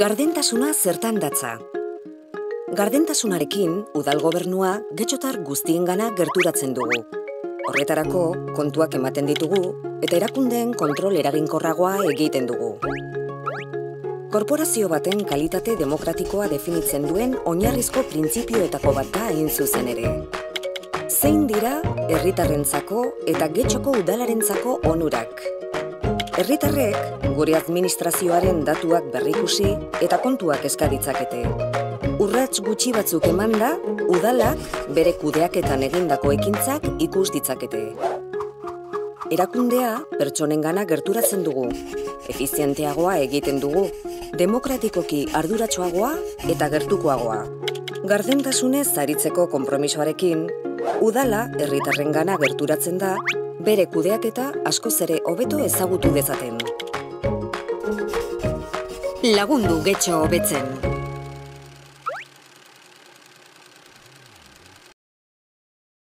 Gardentasuna zertan datza. Gardentasunarekin udal gobernua getxotar guztiengana gerturatzen dugu. Horretarako kontuak ematen ditugu eta erakundeen kontrol eraginkorragoa egiten dugu. Korporazio baten kalitate demokratikoa definitzen duen oinarrizko printzipioetako bat da hain zuzen ere. Zein dira herritarrentzako eta getxoko udalarentzako onurak? Herritarrek gure administrazioaren datuak berrikusi eta kontuak eskaditzakete. Urrats gutxi batzuk emanda, udalak bere kudeaketan egindako ekintzak ikus ditzakete. Erakundea pertsonengana gerturatzen dugu, efizienteagoa egiten dugu, demokratikoki arduratsuagoa eta gertukoagoa. Gardentasunez zaritzeko konpromisoarekin, udala herritarrengana gerturatzen da, bere kudeaketa askoz ere hobeto ezagutu dezaten. Lagundu getxo hobetzen.